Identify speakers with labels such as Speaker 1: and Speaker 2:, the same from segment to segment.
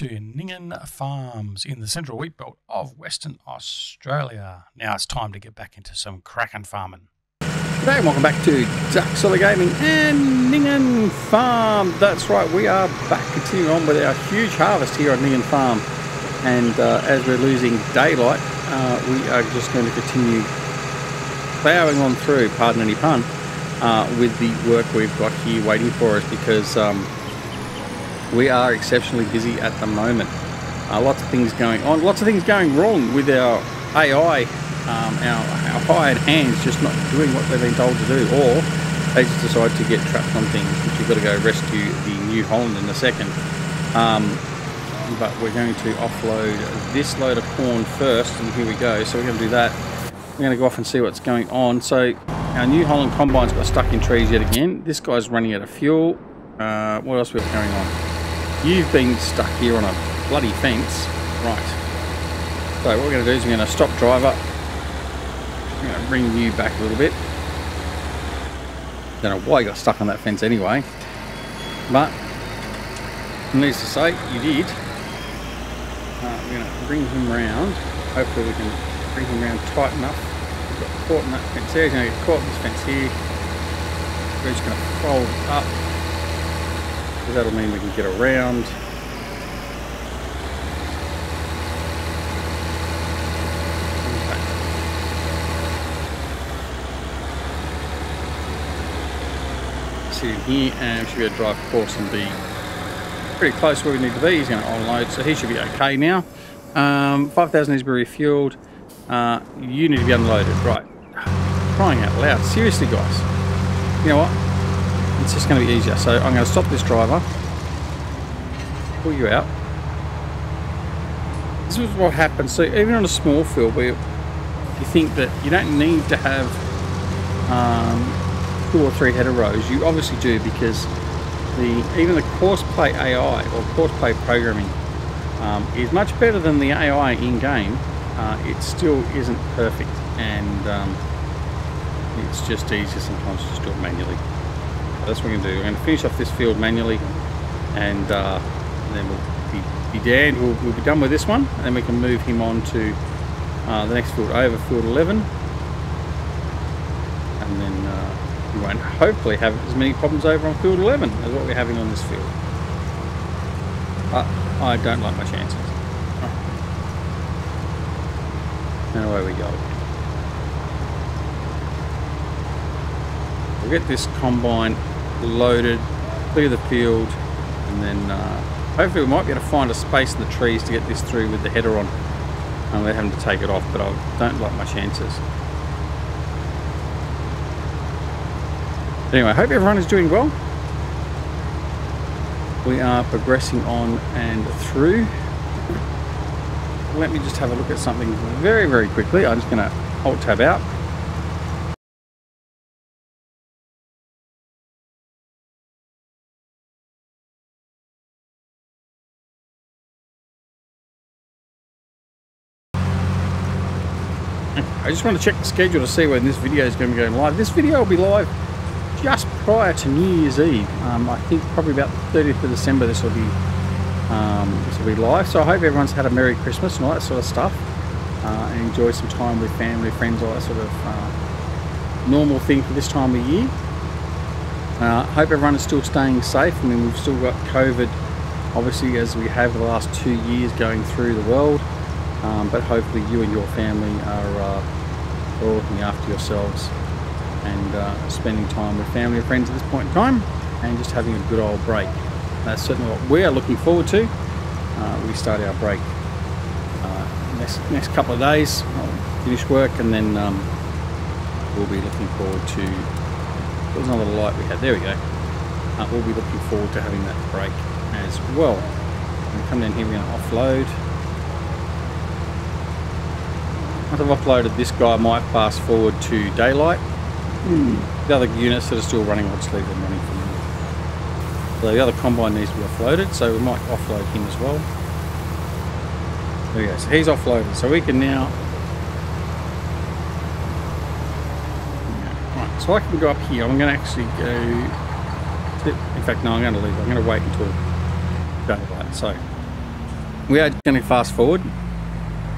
Speaker 1: to Ninghan Farms in the central wheat belt of Western Australia. Now it's time to get back into some cracking farming. Today, and welcome back to Solar Gaming and Ninghan Farm. That's right, we are back continuing on with our huge harvest here on Ninghan Farm. And uh, as we're losing daylight, uh, we are just going to continue ploughing on through, pardon any pun, uh, with the work we've got here waiting for us because um, we are exceptionally busy at the moment. Uh, lots of things going on, lots of things going wrong with our AI, um, our, our hired hands just not doing what they've been told to do, or they just decide to get trapped on things, which you've got to go rescue the New Holland in a second. Um, but we're going to offload this load of corn first, and here we go. So we're going to do that. We're going to go off and see what's going on. So our New Holland combine's got stuck in trees yet again. This guy's running out of fuel. Uh, what else we have going on? You've been stuck here on a bloody fence. Right. So what we're going to do is we're going to stop driver. I'm going to bring you back a little bit. Don't know why you got stuck on that fence anyway. But, needless to say, you did. Uh, we're going to bring him round. Hopefully we can bring him round tight enough. We've got caught in that fence there. He's going to get caught in this fence here. We're just going to fold up that'll mean we can get around. In here and should be able to drive course and be pretty close where we need to be. He's going to unload, so he should be okay now. Um, 5,000 needs to be refueled. Uh, you need to be unloaded, right? Crying out loud, seriously, guys. You know what? It's just going to be easier. So I'm going to stop this driver, pull you out. This is what happens. So even on a small field where you think that you don't need to have um, two or three header rows, you obviously do because the even the course play AI or Courseplay programming um, is much better than the AI in game. Uh, it still isn't perfect and um, it's just easier sometimes to do it manually that's what we're going to do. We're going to finish off this field manually and, uh, and then we'll be, be Dan, we'll, we'll, be done with this one and then we can move him on to uh, the next field over, field 11 and then uh, we won't hopefully have as many problems over on field 11 as what we're having on this field. But I don't like my chances. And away we go. We'll get this combine loaded, clear the field, and then uh, hopefully we might be able to find a space in the trees to get this through with the header on. And we're having to take it off, but I don't like my chances. Anyway, hope everyone is doing well. We are progressing on and through. Let me just have a look at something very, very quickly. I'm just going to alt tab out. Just want to check the schedule to see when this video is going to be going live. This video will be live just prior to New Year's Eve. Um, I think probably about the 30th of December this will be um, this will be live. So I hope everyone's had a Merry Christmas and all that sort of stuff. Uh, and enjoy some time with family, friends, all that sort of uh, normal thing for this time of year. Uh, hope everyone is still staying safe. I mean, we've still got COVID, obviously, as we have the last two years going through the world. Um, but hopefully you and your family are uh, looking after yourselves and uh, spending time with family and friends at this point in time and just having a good old break. That's certainly what we are looking forward to. Uh, we start our break uh, next, next couple of days. I'll finish work and then um, we'll be looking forward to. There's another light we had. There we go. Uh, we'll be looking forward to having that break as well. And come down here, we're going to offload. Once I've uploaded this guy, I might fast forward to daylight. Mm. The other units that are still running, I'll just leave them running for now. So the other combine needs to be offloaded, so we might offload him as well. There we go, so he's offloaded. So we can now... Right, so I can go up here. I'm going to actually go... In fact, no, I'm going to leave. I'm going to wait until daylight. So we are going to fast forward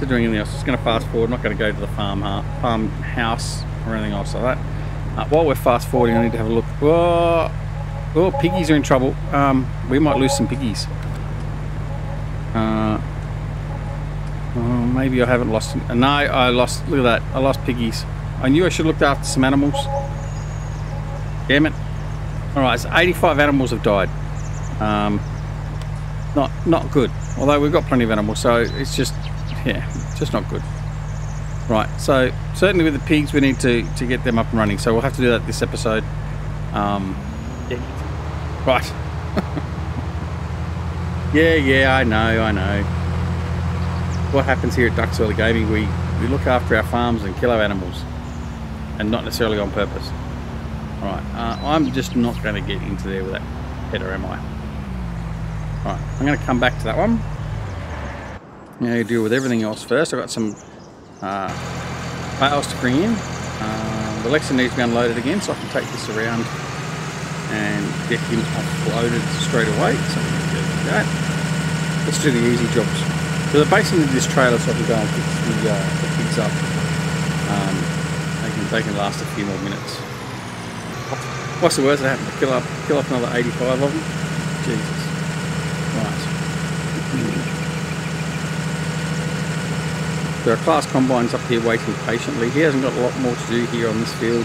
Speaker 1: to doing anything else. Just going to fast forward. Not going to go to the farm farm house or anything else like that. Uh, while we're fast forwarding, I need to have a look. Oh, oh piggies are in trouble. Um, we might lose some piggies. Uh, oh, maybe I haven't lost. Uh, no, I lost. Look at that. I lost piggies. I knew I should have looked after some animals. Damn it. All right, so 85 animals have died. Um, not not good. Although we've got plenty of animals, so it's just yeah, just not good. Right, so certainly with the pigs, we need to to get them up and running. So we'll have to do that this episode. Um, yeah. Right. yeah, yeah, I know, I know. What happens here at Duckzorly Gaming? We we look after our farms and kill our animals, and not necessarily on purpose. Right, uh, I'm just not going to get into there with that header, am I? Right, I'm going to come back to that one. Going to deal with everything else first. I've got some uh, bales to bring in. Um, the Lexion needs to be unloaded again, so I can take this around and get him offloaded straight away. So do that. Let's do the easy jobs. So basically this trailer so I can go and fix the, uh, the pigs up. Um, they, can, they can last a few more minutes. What's the worst that happened? To kill up, kill up another 85 of them? Jesus. Right. There are Claas combines up here waiting patiently. He hasn't got a lot more to do here on this field,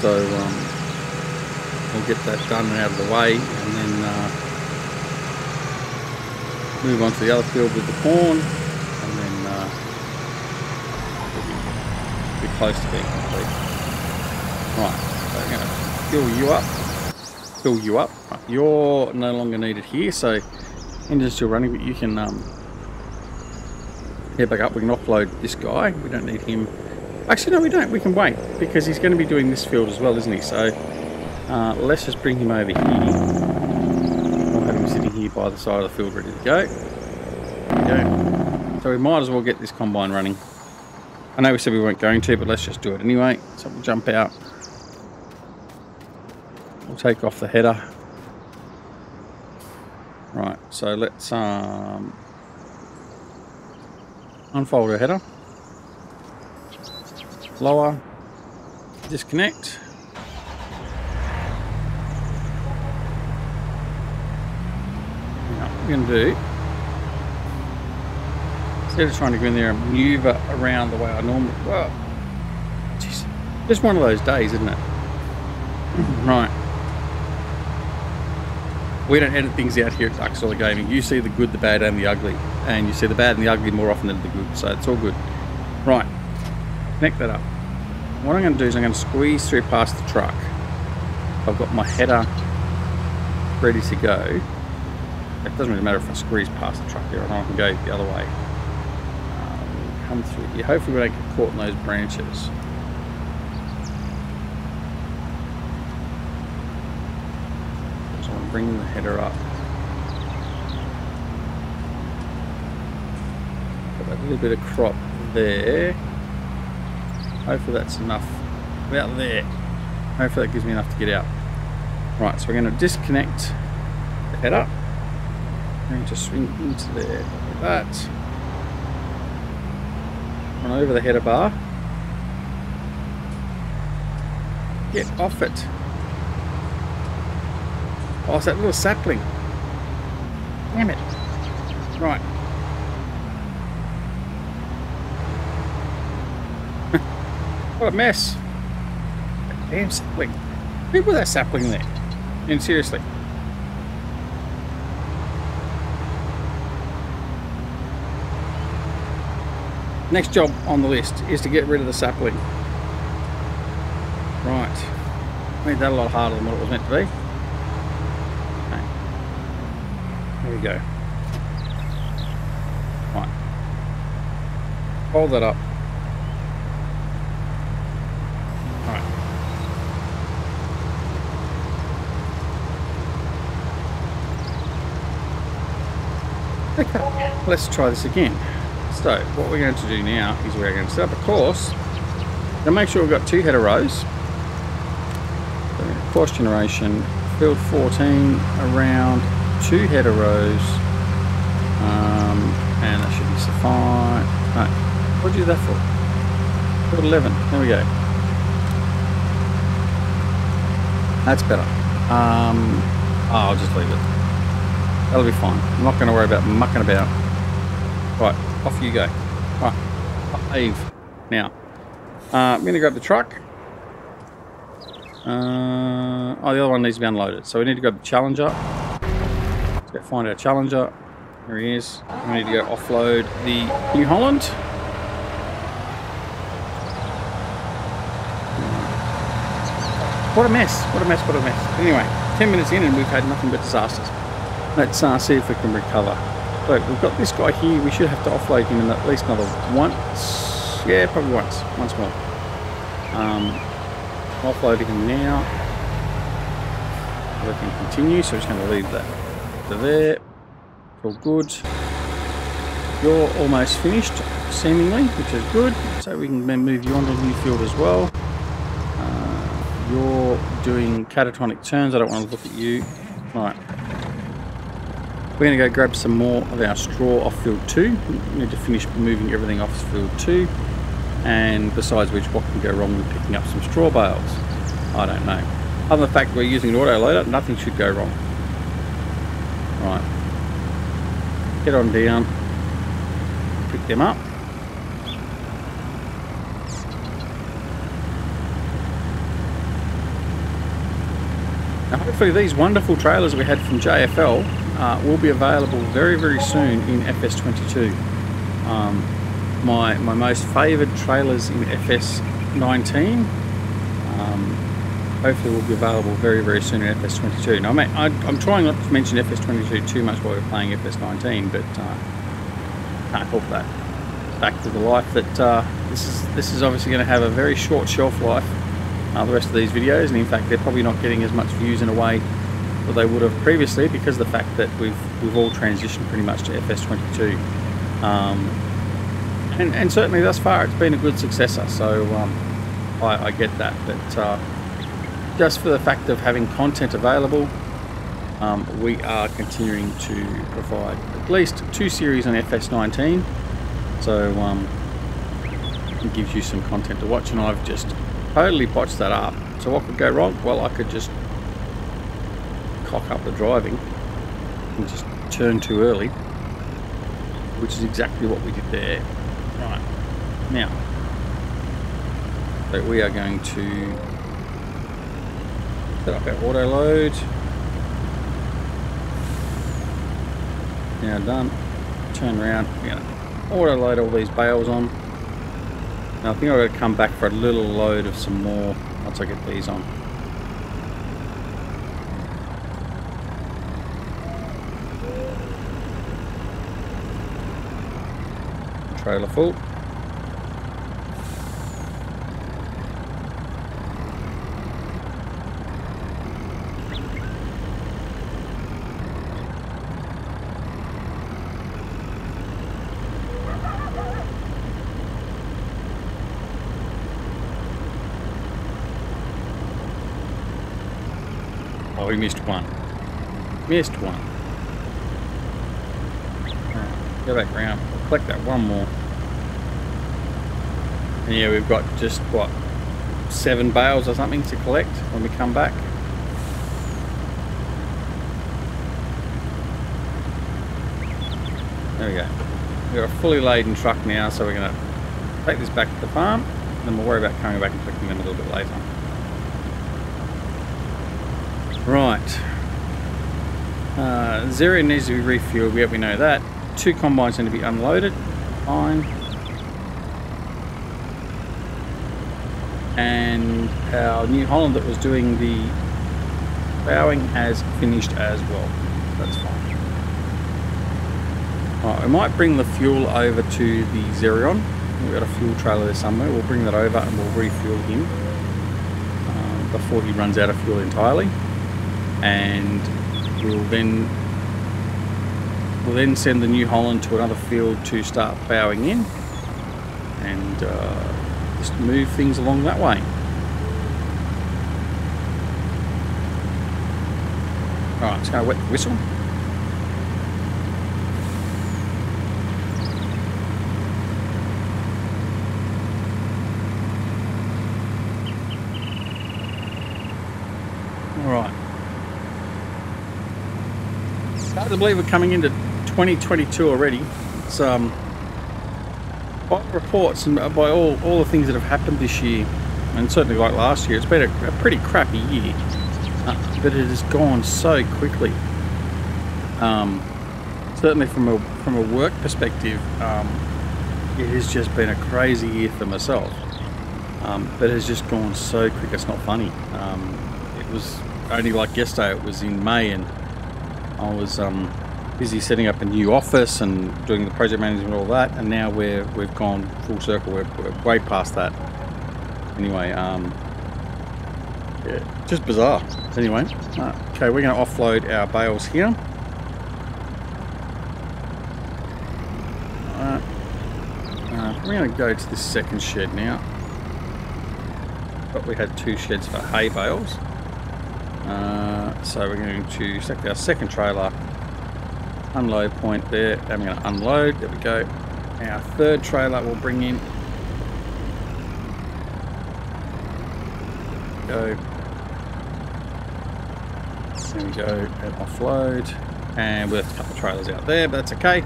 Speaker 1: so um, we'll get that done and out of the way, and then uh, move on to the other field with the corn, and then uh, be, be close to being complete. Right, so I'm going to fill you up, fill you up you're no longer needed here, so engine's still running, but you can um, head back up. We can offload this guy. We don't need him. Actually, no, we don't. We can wait because he's going to be doing this field as well, isn't he? So uh, let's just bring him over here. We'll have him sitting here by the side of the field ready to go. go. So we might as well get this combine running. I know we said we weren't going to, but let's just do it anyway. So we'll jump out. We'll take off the header. Right, so let's um, unfold our header, lower, disconnect. Now, what we're going to do, instead of trying to go in there and maneuver around the way I normally, well, geez, just one of those days, isn't it? right we don't edit things out here at Solar Gaming. You see the good, the bad, and the ugly. And you see the bad and the ugly more often than the good, so it's all good. Right, connect that up. What I'm going to do is I'm going to squeeze through past the truck. I've got my header ready to go. It doesn't really matter if I squeeze past the truck here or not, I can go the other way. Um, come through here. Hopefully we don't get caught in those branches. Bring the header up. Got a little bit of crop there. Hopefully that's enough. About there. Hopefully that gives me enough to get out. Right, so we're going to disconnect the header. I'm going to swing into there like that. Run over the header bar. Get off it. Oh, it's that little sapling. Damn it. Right. what a mess. damn sapling. Who put that sapling there? And seriously. Next job on the list is to get rid of the sapling. Right. Made that a lot harder than what it was meant to be. There we go. Right. Hold that up. Okay, let's try this again. So, what we're going to do now is we're going to set up a course. and make sure we've got two header rows. Course generation, field 14 around two header rows Um, and that should be suffice. No, what did you do that for? Put 11. There we go. That's better. Um, oh, I'll just leave it. That'll be fine. I'm not going to worry about mucking about. Right, off you go. Right, Eve. Now, uh, I'm going to grab the truck. Uh, oh, the other one needs to be unloaded. So we need to grab the Challenger. Find our Challenger. There he is. We need to go offload the New Holland. What a mess. What a mess. What a mess. Anyway, 10 minutes in and we've had nothing but disasters. Let's uh, see if we can recover. Look, we've got this guy here. We should have to offload him in at least another once. Yeah, probably once. Once more. Um, offloading him now. We can continue, so we're just going to leave that to there. All good. You're almost finished, seemingly, which is good. So we can then move you on to the new field as well. Uh, you're doing catatonic turns. I don't want to look at you. Right. We're going to go grab some more of our straw off field 2. We need to finish moving everything off field 2 and besides which what can go wrong with picking up some straw bales? I don't know. Other than the fact we're using an auto loader, nothing should go wrong. Right. Get on down, pick them up. Now hopefully these wonderful trailers we had from JFL uh, will be available very very soon in FS22. Um, my, my most favoured trailers in FS19 um, hopefully will be available very very soon in FS22. Now I am trying not to mention FS22 too much while we're playing FS19 but uh, can't help that. Back to the life that uh, this is this is obviously going to have a very short shelf life uh, the rest of these videos and in fact they're probably not getting as much views in a way that they would have previously because of the fact that we've we've all transitioned pretty much to FS22. Um, and, and, certainly thus far it's been a good successor so um, I, I, get that but uh, just for the fact of having content available um, we are continuing to provide at least two series on FS19 so um, it gives you some content to watch and I've just totally botched that up. So what could go wrong? Well I could just cock up the driving and just turn too early which is exactly what we did there. Right, now, so we are going to set up our auto load. Now done. Turn around. We're to auto load all these bales on. Now I think I've got to come back for a little load of some more once I get these on. trailer full. Oh, we missed one. Missed one. Go back around collect that one more. And yeah, we've got just, what, seven bales or something to collect when we come back. There we go. We've got a fully laden truck now, so we're going to take this back to the farm, and then we'll worry about coming back and collecting them a little bit later. Right. Uh, zero needs to be refueled, we know that two combines need to be unloaded. Fine. And our New Holland that was doing the bowing has finished as well. That's fine. Right, we might bring the fuel over to the Xerion. We've got a fuel trailer there somewhere. We'll bring that over and we'll refuel him um, before he runs out of fuel entirely. And we'll then We'll then send the New Holland to another field to start bowing in and uh, just move things along that way. Alright, going to wet the whistle. Alright. Hard to believe we're coming into 2022 already. It's um by reports and by all, all the things that have happened this year, and certainly like last year, it's been a, a pretty crappy year. Uh, but it has gone so quickly. Um, certainly from a from a work perspective, um, it has just been a crazy year for myself. Um, but it has just gone so quick. It's not funny. Um, it was only like yesterday. It was in May, and I was um, busy setting up a new office and doing the project management all that. And now we're we've gone full circle. We're, we're way past that. Anyway, um, yeah, just bizarre. Anyway, uh, okay, we're going to offload our bales here. we're going to go to this second shed now. But we had two sheds for hay bales. Uh, so we're going to select our second trailer, unload point there, and we're going to unload. There we go. Our third trailer we'll bring in. Go. There we go, and offload. And we have a couple of trailers out there, but that's okay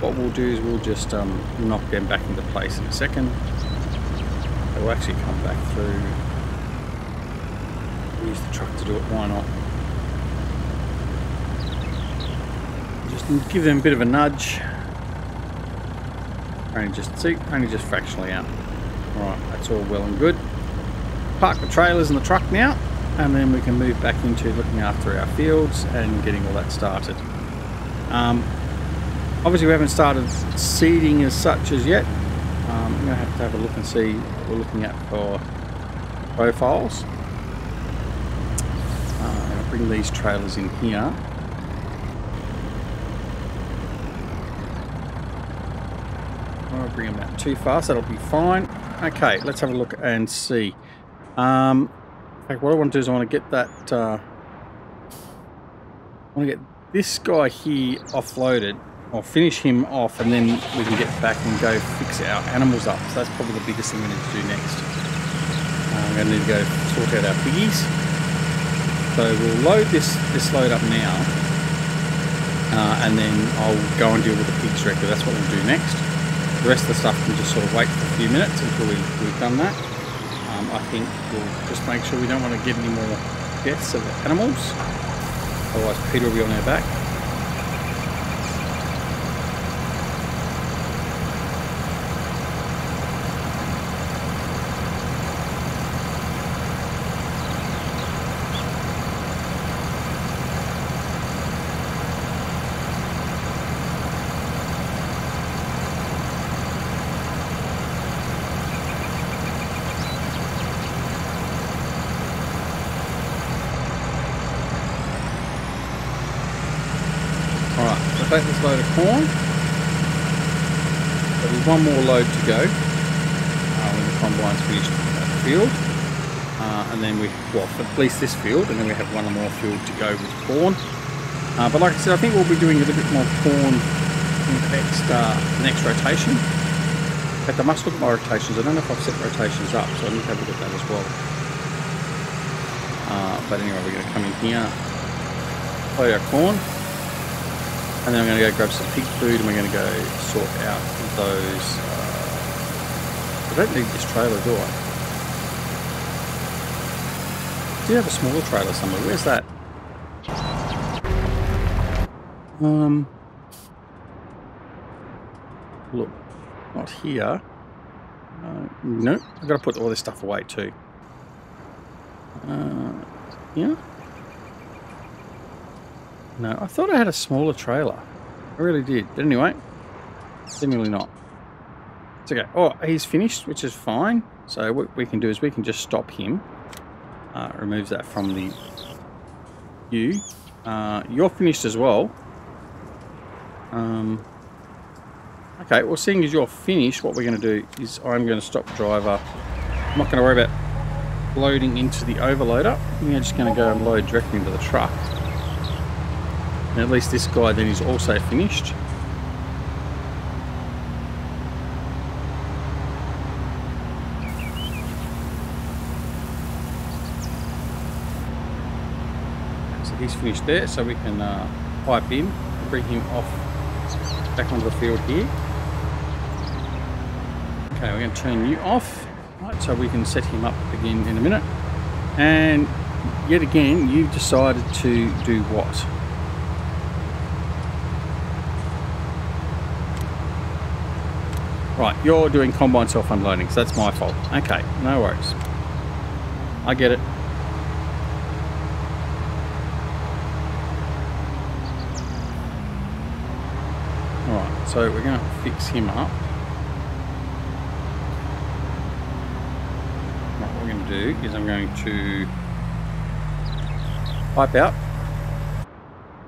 Speaker 1: what we'll do is we'll just um, knock them back into place in a second. They'll actually come back through. Use the truck to do it, why not? Just give them a bit of a nudge. Only just see, only just fractionally out. Alright, that's all well and good. Park the trailers in the truck now, and then we can move back into looking after our fields and getting all that started. Um, Obviously we haven't started seeding as such as yet. Um, I'm going to have to have a look and see what we're looking at for profiles. Uh, bring these trailers in here. I'll bring them out too fast, that'll be fine. Okay, let's have a look and see. Um, what I want to do is I want to get that, uh, I want to get this guy here offloaded I'll finish him off and then we can get back and go fix our animals up. So that's probably the biggest thing we need to do next. Uh, I'm going to need to go sort out our piggies. So we'll load this, this load up now uh, and then I'll go and deal with the pigs directly. That's what we'll do next. The rest of the stuff can just sort of wait for a few minutes until we, we've done that. Um, I think we'll just make sure we don't want to get any more deaths of animals. Otherwise Peter will be on our back. take this load of corn. there's one more load to go uh, when the combine's finished the field. Uh, and then we, well, at least this field, and then we have one more field to go with corn. Uh, but like I said, I think we'll be doing a little bit more corn in the next, uh, next rotation. But I must look at my rotations. I don't know if I've set rotations up, so I need to have a look at that as well. Uh, but anyway, we're going to come in here, play our corn. And then I'm going to go grab some pig food and we're going to go sort out those... Uh, I don't need this trailer, do I? Do you have a smaller trailer somewhere? Where's that? Um... Look, not here. Uh, no, I've got to put all this stuff away too. Uh, yeah. No, I thought I had a smaller trailer. I really did. But anyway, seemingly not. It's okay. Oh, he's finished, which is fine. So what we can do is we can just stop him. Uh, removes that from the you. Uh, you're finished as well. Um, okay, well, seeing as you're finished, what we're going to do is I'm going to stop driver. I'm not going to worry about loading into the overloader. We're just going to go and load directly into the truck. And at least this guy then is also finished. so he's finished there, so we can uh, pipe in, bring him off back onto the field here. Okay, we're going to turn you off, right, so we can set him up again in a minute. And yet again, you've decided to do what? Right, you're doing combine self-unloading, so that's my fault. Okay, no worries. I get it. Alright, so we're going to fix him up. What we're going to do is I'm going to pipe out,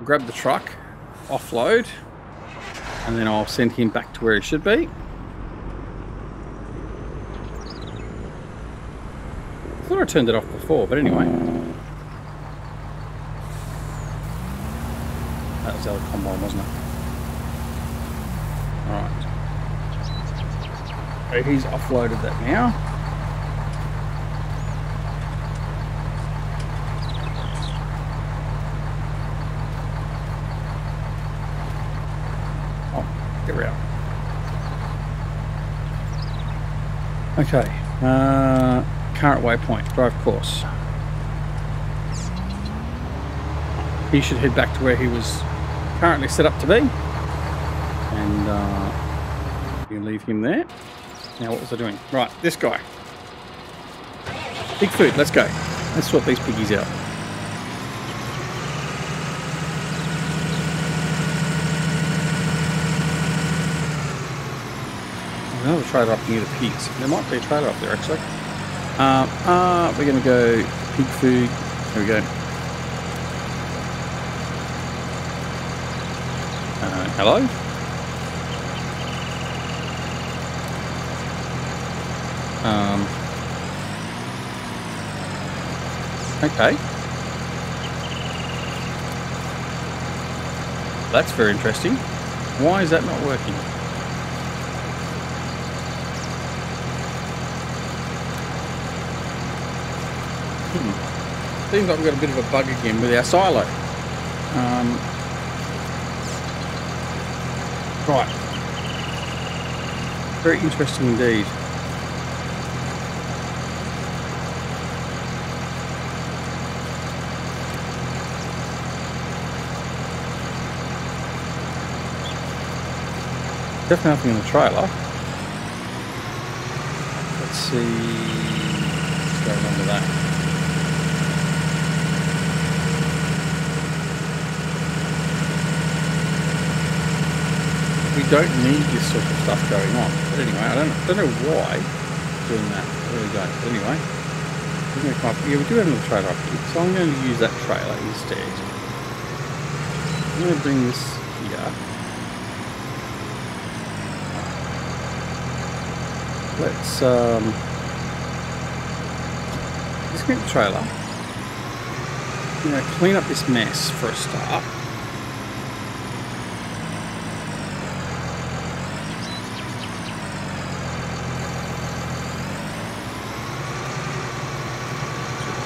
Speaker 1: grab the truck, offload, and then I'll send him back to where he should be. Thought I turned it off before, but anyway. That was the other wasn't it? Alright. So he's offloaded that now. Oh. Okay. Uh, current waypoint, drive course. He should head back to where he was currently set up to be. And uh, you leave him there. Now what was I doing? Right, this guy. Big food, let's go. Let's sort these piggies out. Another trailer up near the pigs. There might be a trailer up there actually. Uh, uh, we're going to go pig food. There we go. Uh, hello? Um, okay. That's very interesting. Why is that not working? Hmm. Seems like we've got a bit of a bug again with our silo. Um, right. Very interesting indeed. Definitely nothing in the trailer. Let's see what's going on with that. We don't need this sort of stuff going on. But anyway, I don't, don't know why doing that. I really don't. But anyway, we're going to come up. Yeah, we do have another trailer up here, so I'm going to use that trailer instead. I'm going to bring this here. Let's um, let's get the trailer. I'm going to clean up this mess for a start.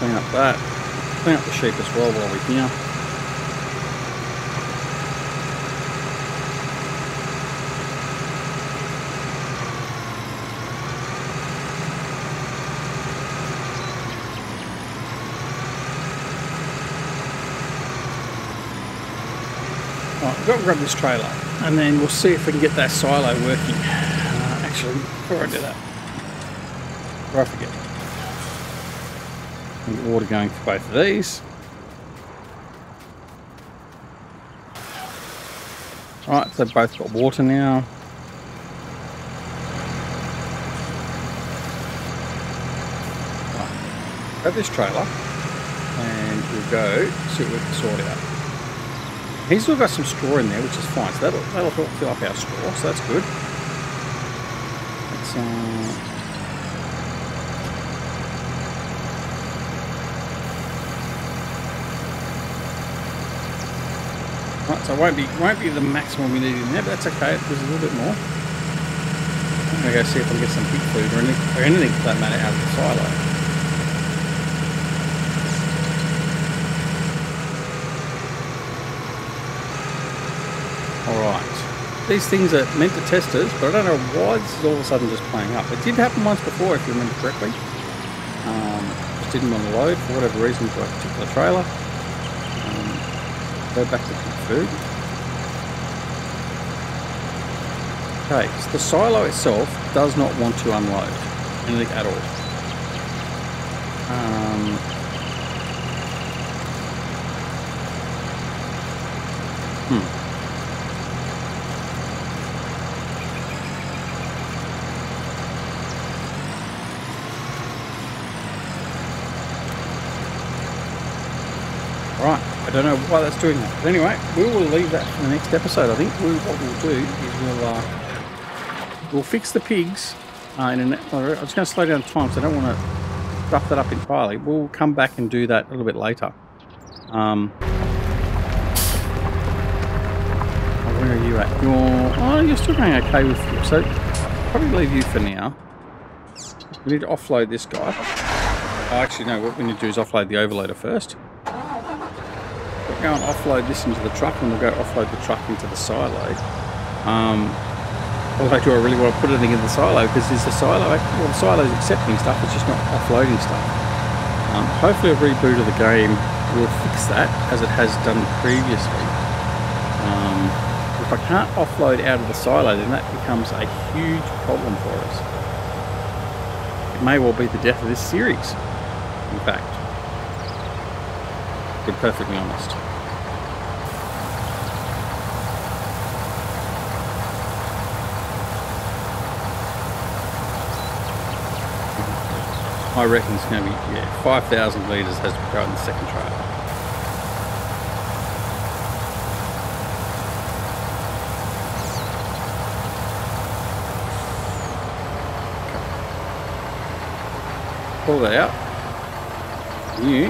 Speaker 1: Clean up that. Clean up the sheep as well while we're here. Right, we've got to grab this trailer and then we'll see if we can get that silo working. Uh, actually, before I do that, before I forget, water going for both of these. Right, so both got water now. Grab this trailer and we'll go see what we can sort out. He's still got some straw in there, which is fine. So that'll, that'll fill up our straw, so that's good. Let's, uh, Right, so it won't be, won't be the maximum we need in there, but that's okay, there's a little bit more. I'm going to go see if I can get some heat food or anything, or anything for that matter out of the silo. Alright. These things are meant to test us, but I don't know why this is all of a sudden just playing up. It did happen once before, if you remember correctly. Um, just didn't want to load for whatever reason for a particular trailer. Go back to food. Okay, so the silo itself does not want to unload anything at all. Um, hmm. Right, I don't know why that's doing that. But anyway, we will leave that for the next episode. I think we, what we'll do is we'll uh, we'll fix the pigs. Uh, in an, I'm just going to slow down time so I don't want to stuff that up entirely. We'll come back and do that a little bit later. Um, where are you at? You're oh, you're still going okay with you. So probably leave you for now. We need to offload this guy. Oh, actually, no. What we need to do is offload the overloader first go and offload this into the truck and we'll go offload the truck into the silo. Um, although do I really want to put anything in the silo because is the silo, well the silo's accepting stuff, it's just not offloading stuff. Um, hopefully a reboot of the game will fix that as it has done previously. Um, if I can't offload out of the silo then that becomes a huge problem for us. It may well be the death of this series, in fact. Be perfectly honest. I reckon it's going to be, yeah, 5,000 litres has to go in the second trailer. Pull that out. New.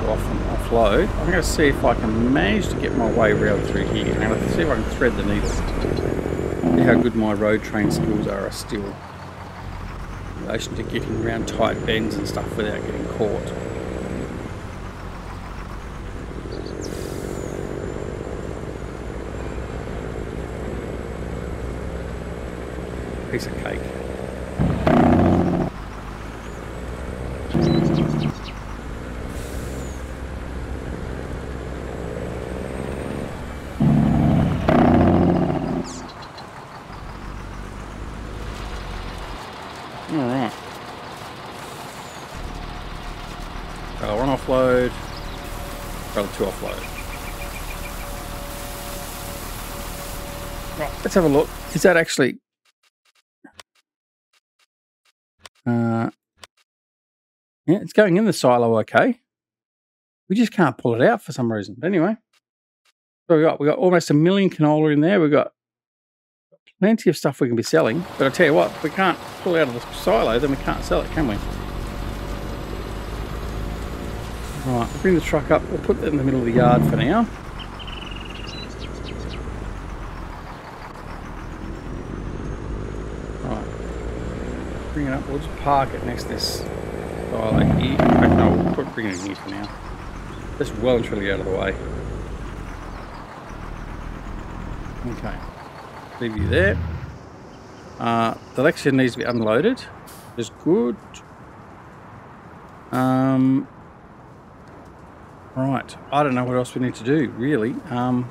Speaker 1: Go off I'm going to see if I can manage to get my way around through here. I'm going to see if I can thread the needle. See how good my road train skills are still in relation to getting around tight bends and stuff without getting caught. Piece of Let's have a look. Is that actually... Uh, yeah, it's going in the silo okay. We just can't pull it out for some reason. But anyway, so we got we got almost a million canola in there. We've got plenty of stuff we can be selling. But I tell you what, if we can't pull out of the silo, then we can't sell it, can we? Right, bring the truck up. We'll put that in the middle of the yard for now. Bring it up. We'll just park it next to this dial like here. In fact, no, we'll put, bring it in here for now. Just well and truly out of the way. Okay. Leave you there. Uh, the Lexion needs to be unloaded. Is good. Um, right. I don't know what else we need to do, really. Um,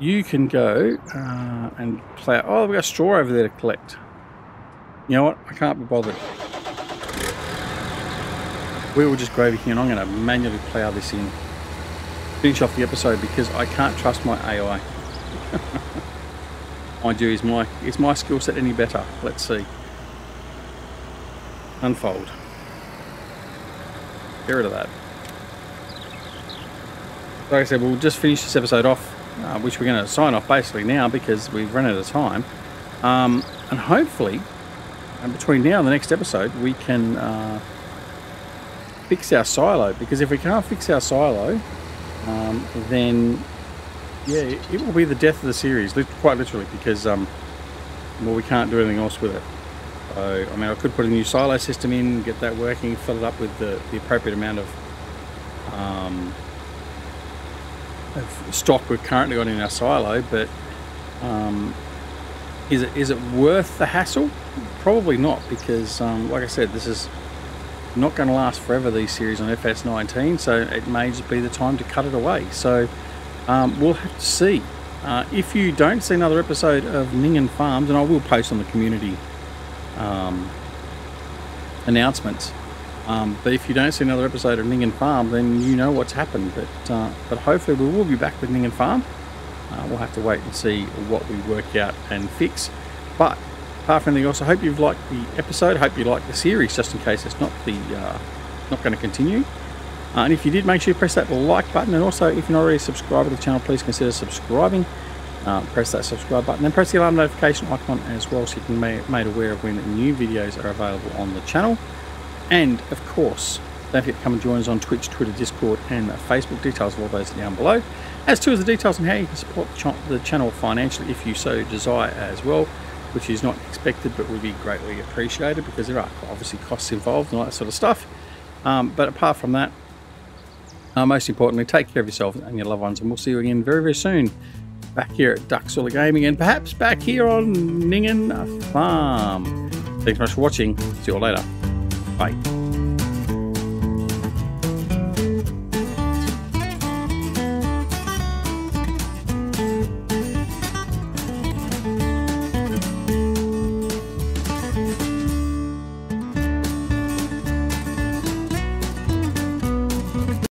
Speaker 1: you can go uh, and plough. Oh, we've got straw over there to collect. You know what? I can't be bothered. We will just grab here and I'm going to manually plough this in. Finish off the episode because I can't trust my AI. Mind you, is my, is my skill set any better? Let's see. Unfold. Get rid of that. Like I said, we'll just finish this episode off uh, which we're going to sign off basically now because we've run out of time. Um, and hopefully, and between now and the next episode, we can uh, fix our silo. Because if we can't fix our silo, um, then yeah, it will be the death of the series, quite literally, because um, well, we can't do anything else with it. So, I mean, I could put a new silo system in, get that working, fill it up with the, the appropriate amount of um, of stock we've currently got in our silo, but um, is it is it worth the hassle? Probably not, because um, like I said, this is not going to last forever. These series on FS19, so it may just be the time to cut it away. So um, we'll have to see. Uh, if you don't see another episode of Ninghan Farms, and I will post on the community um, announcements. Um, but if you don't see another episode of Ninghan Farm, then you know what's happened. But uh, but hopefully we will be back with Ninghan Farm. Uh, we'll have to wait and see what we work out and fix. But apart from anything else, I hope you've liked the episode. I hope you like the series, just in case it's not the uh, not going to continue. Uh, and if you did, make sure you press that like button. And also, if you're not already subscribed to the channel, please consider subscribing. Uh, press that subscribe button and press the alarm notification icon as well so you can be made aware of when new videos are available on the channel. And of course, don't forget to come and join us on Twitch, Twitter, Discord, and Facebook. Details of all those down below. As to as the details on how you can support the channel financially if you so desire as well, which is not expected but would be greatly appreciated because there are obviously costs involved and all that sort of stuff. Um, but apart from that, uh, most importantly, take care of yourself and your loved ones, and we'll see you again very, very soon back here at Duckzorly Gaming and perhaps back here on Ninghan Farm. Thanks so much for watching. See you all later. Bye.